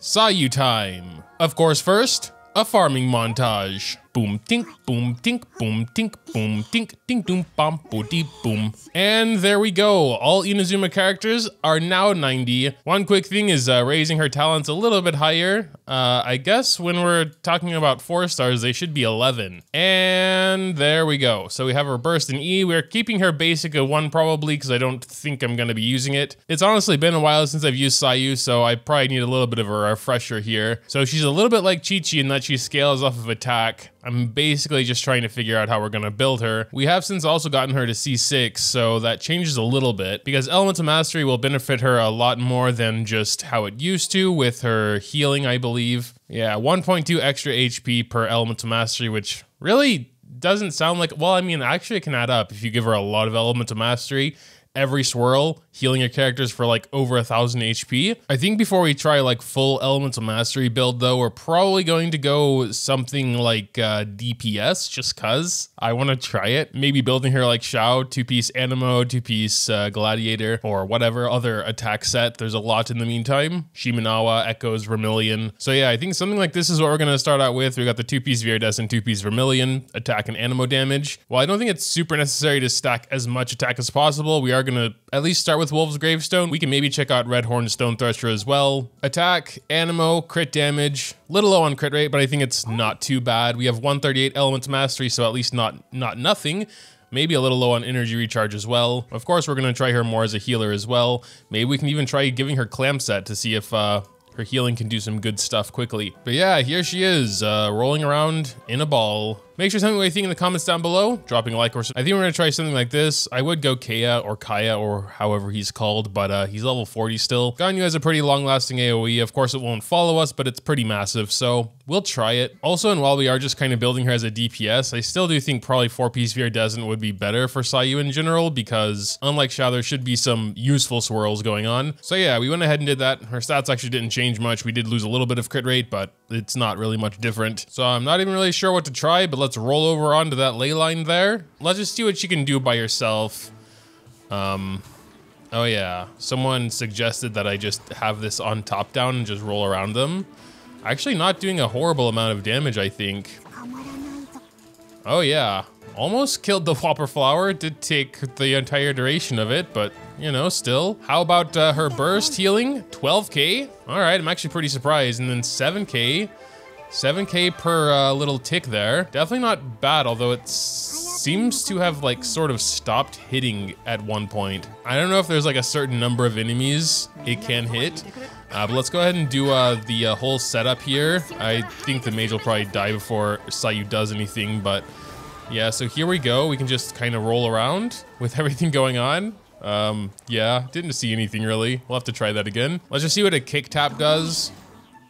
Sayu time. Of course, first, a farming montage. Boom, tink, boom, tink, boom, tink, boom, tink, tink, doom, bom, boody, boom. And there we go. All Inazuma characters are now 90. One quick thing is uh, raising her talents a little bit higher. Uh, I guess when we're talking about four stars, they should be 11. And there we go. So we have her burst in E. We're keeping her basic at one probably because I don't think I'm going to be using it. It's honestly been a while since I've used Sayu, so I probably need a little bit of a refresher here. So she's a little bit like Qiqi in that she scales off of attack. I'm basically just trying to figure out how we're going to build her. We have since also gotten her to C6, so that changes a little bit because Elemental Mastery will benefit her a lot more than just how it used to with her healing, I believe. Yeah, 1.2 extra HP per Elemental Mastery, which really doesn't sound like, well, I mean, actually it can add up if you give her a lot of Elemental Mastery every swirl, healing your characters for like over a thousand HP. I think before we try like full elemental mastery build though, we're probably going to go something like uh, DPS just cause I want to try it. Maybe building her like Xiao, two piece Anemo, two piece uh, Gladiator, or whatever other attack set. There's a lot in the meantime. Shimenawa, Echoes, Vermilion. So yeah, I think something like this is what we're going to start out with. We got the two piece Viridescent, two piece Vermilion, attack and Anemo damage. Well, I don't think it's super necessary to stack as much attack as possible. We are going to at least start with Wolf's Gravestone. We can maybe check out Redhorn Stonethresher as well. Attack, Anemo, crit damage, little low on crit rate, but I think it's not too bad. We have 138 Elements Mastery, so at least not, not nothing maybe a little low on energy recharge as well. Of course, we're going to try her more as a healer as well. Maybe we can even try giving her clam set to see if uh, her healing can do some good stuff quickly. But yeah, here she is, uh, rolling around in a ball. Make sure to tell me what you think in the comments down below. Dropping a like or something. I think we're gonna try something like this. I would go Kaya or Kaya or however he's called, but uh, he's level 40 still. Ganyu has a pretty long lasting AoE. Of course it won't follow us, but it's pretty massive. So we'll try it. Also, and while we are just kind of building her as a DPS, I still do think probably four piece Viridescent would be better for Sayu in general because unlike Xiao, there should be some useful swirls going on. So yeah, we went ahead and did that. Her stats actually didn't change much. We did lose a little bit of crit rate, but it's not really much different. So I'm not even really sure what to try, but let's roll over onto that ley line there. Let's just see what you can do by yourself. Um, oh yeah, someone suggested that I just have this on top down and just roll around them. Actually not doing a horrible amount of damage, I think. Oh yeah, almost killed the Whopper Flower. Did take the entire duration of it, but you know, still. How about uh, her burst healing? 12k? All right, I'm actually pretty surprised. And then 7k. 7k per uh, little tick there. Definitely not bad, although it seems to have like sort of stopped hitting at one point. I don't know if there's like a certain number of enemies it can hit. Uh, but let's go ahead and do uh, the uh, whole setup here. I think the mage will probably die before Sayu does anything, but yeah, so here we go. We can just kind of roll around with everything going on. Um, yeah, didn't see anything really. We'll have to try that again. Let's just see what a kick tap does.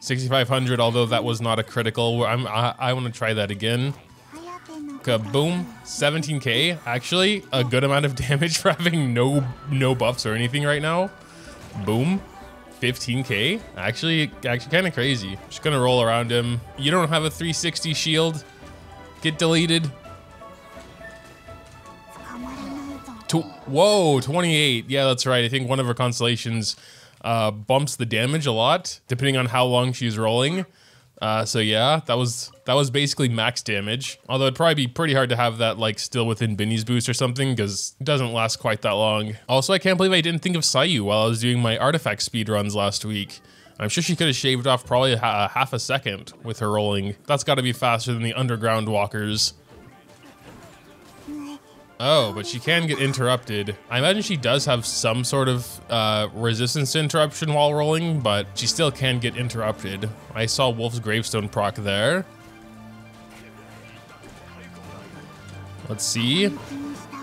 6,500, although that was not a critical. I'm, I, I want to try that again. Kaboom, 17k. Actually, a good amount of damage for having no no buffs or anything right now. Boom, 15k. Actually, actually kind of crazy. Just gonna roll around him. You don't have a 360 shield. Get deleted. To Whoa, 28. Yeah, that's right. I think one of her constellations uh, bumps the damage a lot, depending on how long she's rolling. Uh, so yeah, that was that was basically max damage. Although it'd probably be pretty hard to have that like still within Benny's boost or something because it doesn't last quite that long. Also, I can't believe I didn't think of Sayu while I was doing my artifact speed runs last week. I'm sure she could have shaved off probably a half a second with her rolling. That's got to be faster than the underground walkers. Oh, but she can get interrupted. I imagine she does have some sort of uh, resistance to interruption while rolling, but she still can get interrupted. I saw Wolf's Gravestone proc there. Let's see.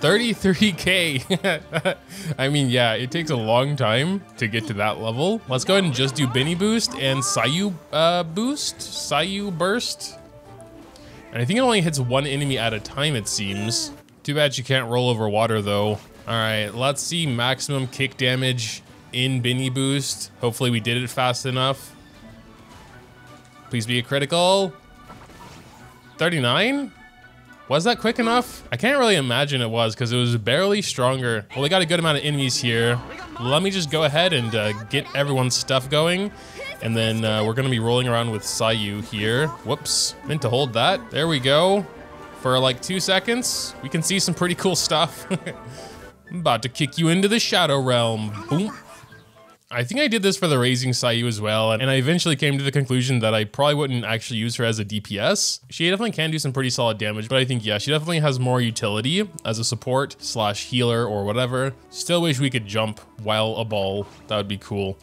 33k. I mean, yeah, it takes a long time to get to that level. Let's go ahead and just do Benny boost and Sayu uh, boost, Sayu burst. And I think it only hits one enemy at a time, it seems. Too bad she can't roll over water though. All right, let's see maximum kick damage in Benny Boost. Hopefully we did it fast enough. Please be a critical. 39? Was that quick enough? I can't really imagine it was because it was barely stronger. Well, we got a good amount of enemies here. Let me just go ahead and uh, get everyone's stuff going. And then uh, we're gonna be rolling around with Sayu here. Whoops, meant to hold that. There we go. For like two seconds, we can see some pretty cool stuff. I'm about to kick you into the Shadow Realm. Boom. I think I did this for the Raising Sayu as well, and I eventually came to the conclusion that I probably wouldn't actually use her as a DPS. She definitely can do some pretty solid damage, but I think, yeah, she definitely has more utility as a support slash healer or whatever. Still wish we could jump while a ball. That would be cool.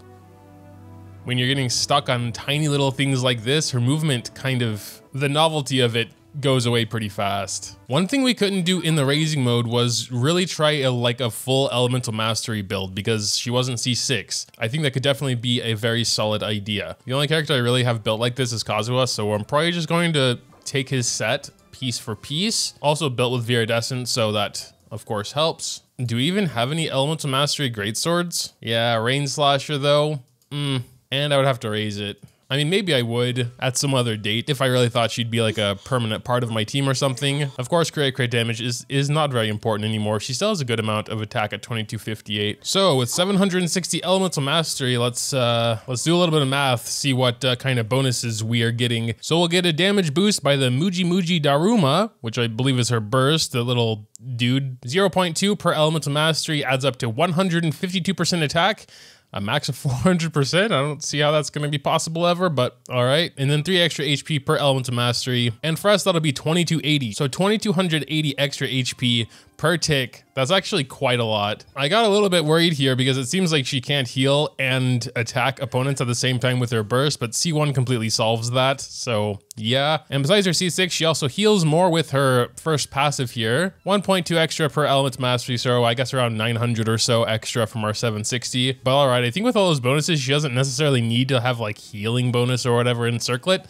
When you're getting stuck on tiny little things like this, her movement kind of, the novelty of it goes away pretty fast. One thing we couldn't do in the raising mode was really try a, like a full elemental mastery build because she wasn't C6. I think that could definitely be a very solid idea. The only character I really have built like this is Kazuha, so I'm probably just going to take his set piece for piece. Also built with Viridescent, so that of course helps. Do we even have any elemental mastery greatswords? Yeah, rain slasher though. Mm, and I would have to raise it. I mean, maybe I would at some other date if I really thought she'd be like a permanent part of my team or something. Of course, create crit damage is, is not very important anymore. She still has a good amount of attack at 2258. So with 760 elemental mastery, let's uh, let's do a little bit of math, see what uh, kind of bonuses we are getting. So we'll get a damage boost by the Muji Muji Daruma, which I believe is her burst, the little dude. 0.2 per elemental mastery adds up to 152% attack a max of 400%. I don't see how that's going to be possible ever, but all right. And then three extra HP per element of mastery. And for us, that'll be 2280. So 2280 extra HP per tick. That's actually quite a lot. I got a little bit worried here because it seems like she can't heal and attack opponents at the same time with her burst, but C1 completely solves that. So yeah. And besides her C6, she also heals more with her first passive here. 1.2 extra per element mastery, so I guess around 900 or so extra from our 760. But all right, I think with all those bonuses, she doesn't necessarily need to have like healing bonus or whatever in Circlet.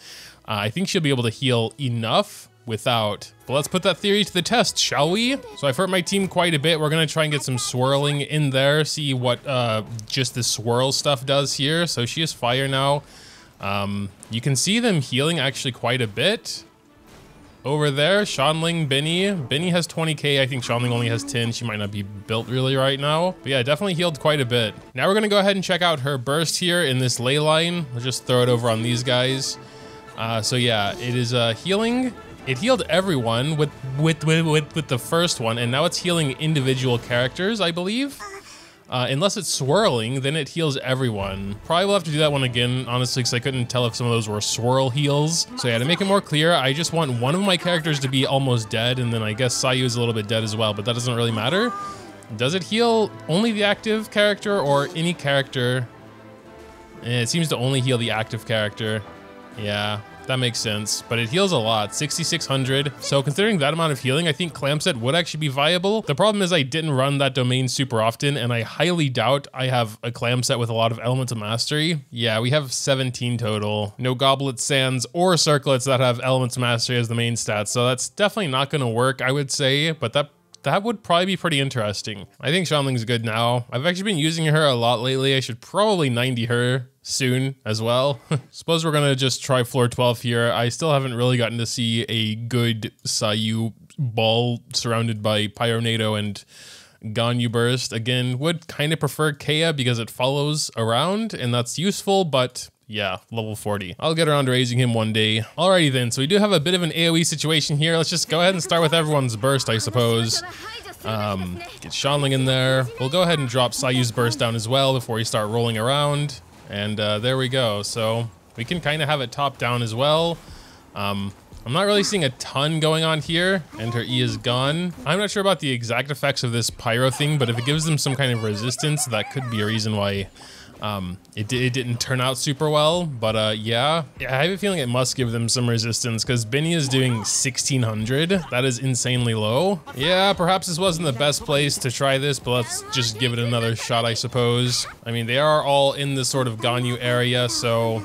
Uh, I think she'll be able to heal enough without. But let's put that theory to the test, shall we? So I've hurt my team quite a bit. We're gonna try and get some swirling in there, see what uh, just the swirl stuff does here. So she is fire now. Um, you can see them healing actually quite a bit. Over there, Xiangling, Benny. Benny has 20k. I think Xiangling only has 10. She might not be built really right now. But yeah, definitely healed quite a bit. Now we're gonna go ahead and check out her burst here in this ley line. Let's just throw it over on these guys. Uh, so yeah, it is uh, healing it healed everyone with, with, with, with, with the first one, and now it's healing individual characters, I believe. Uh, unless it's swirling, then it heals everyone. Probably will have to do that one again, honestly, because I couldn't tell if some of those were swirl heals. So yeah, to make it more clear, I just want one of my characters to be almost dead, and then I guess Sayu is a little bit dead as well, but that doesn't really matter. Does it heal only the active character or any character? Eh, it seems to only heal the active character. Yeah, that makes sense, but it heals a lot, 6,600. So considering that amount of healing, I think Clam Set would actually be viable. The problem is I didn't run that domain super often, and I highly doubt I have a Clam Set with a lot of Elements of Mastery. Yeah, we have 17 total. No Goblet Sands or Circlets that have Elements of Mastery as the main stats, so that's definitely not gonna work, I would say, but that that would probably be pretty interesting. I think Xiangling's good now. I've actually been using her a lot lately. I should probably 90 her soon as well. Suppose we're gonna just try floor 12 here. I still haven't really gotten to see a good Sayu ball surrounded by Pyronado and Ganyu Burst. Again, would kind of prefer Kea because it follows around and that's useful, but yeah, level 40. I'll get around to raising him one day. Alrighty then, so we do have a bit of an AoE situation here. Let's just go ahead and start with everyone's burst, I suppose. Um, get Xiangling in there. We'll go ahead and drop Sayu's burst down as well before we start rolling around. And uh, there we go. So we can kind of have it top down as well. Um, I'm not really seeing a ton going on here, and her E is gone. I'm not sure about the exact effects of this pyro thing, but if it gives them some kind of resistance, that could be a reason why um, it, it didn't turn out super well, but uh, yeah. I have a feeling it must give them some resistance because Benny is doing 1600. That is insanely low. Yeah, perhaps this wasn't the best place to try this, but let's just give it another shot, I suppose. I mean, they are all in this sort of Ganyu area, so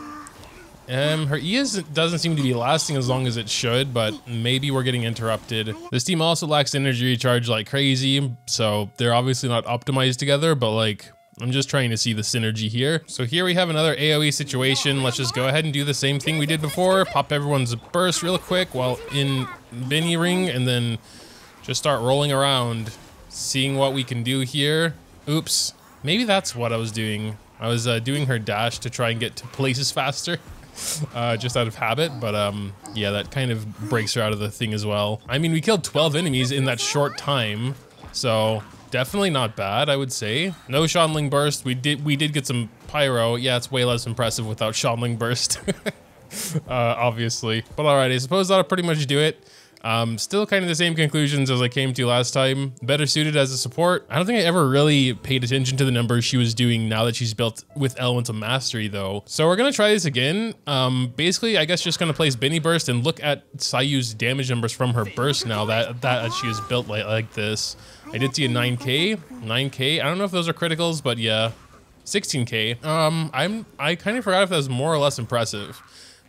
um, her E is, doesn't seem to be lasting as long as it should, but maybe we're getting interrupted. This team also lacks energy recharge like crazy, so they're obviously not optimized together, but like, I'm just trying to see the synergy here. So here we have another AoE situation. Let's just go ahead and do the same thing we did before. Pop everyone's burst real quick while in Benny Ring and then just start rolling around, seeing what we can do here. Oops. Maybe that's what I was doing. I was uh, doing her dash to try and get to places faster. Uh, just out of habit, but um, yeah, that kind of breaks her out of the thing as well. I mean, we killed 12 enemies in that short time, so definitely not bad, I would say. No Xiangling Burst. We did we did get some Pyro. Yeah, it's way less impressive without Xiangling Burst, uh, obviously. But all right, I suppose that'll pretty much do it. Um, still kind of the same conclusions as I came to last time. Better suited as a support. I don't think I ever really paid attention to the numbers she was doing now that she's built with Elemental Mastery though. So we're gonna try this again. Um, basically, I guess just gonna place Benny Burst and look at Sayu's damage numbers from her burst now that, that she is built like, like this. I did see a 9k, 9k. I don't know if those are criticals, but yeah, 16k. Um, I'm I kind of forgot if that was more or less impressive.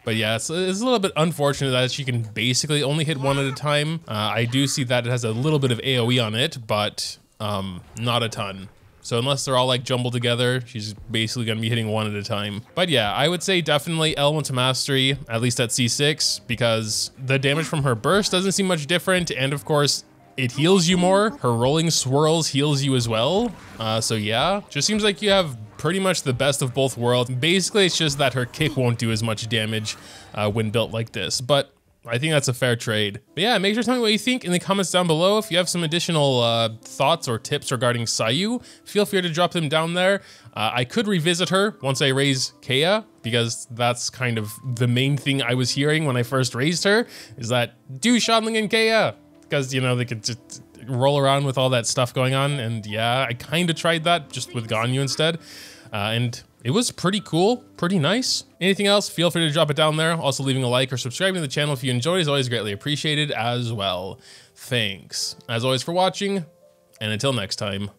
But yeah, it's, it's, a little bit unfortunate that she can basically only hit one at a time. Uh, I do see that it has a little bit of AoE on it, but um, not a ton. So unless they're all like jumbled together, she's basically going to be hitting one at a time. But yeah, I would say definitely Elemental Mastery, at least at C6, because the damage from her burst doesn't seem much different. And of course, it heals you more. Her rolling swirls heals you as well. Uh, so yeah, just seems like you have pretty much the best of both worlds. Basically, it's just that her kick won't do as much damage uh, when built like this, but I think that's a fair trade. But yeah, make sure to tell me what you think in the comments down below. If you have some additional uh, thoughts or tips regarding Sayu, feel free to drop them down there. Uh, I could revisit her once I raise Kaeya, because that's kind of the main thing I was hearing when I first raised her, is that do Xiangling and Kaeya, because, you know, they could just roll around with all that stuff going on. And yeah, I kind of tried that just with Ganyu instead. Uh, and it was pretty cool, pretty nice. Anything else, feel free to drop it down there. Also leaving a like or subscribing to the channel if you enjoyed is always greatly appreciated as well. Thanks, as always, for watching, and until next time.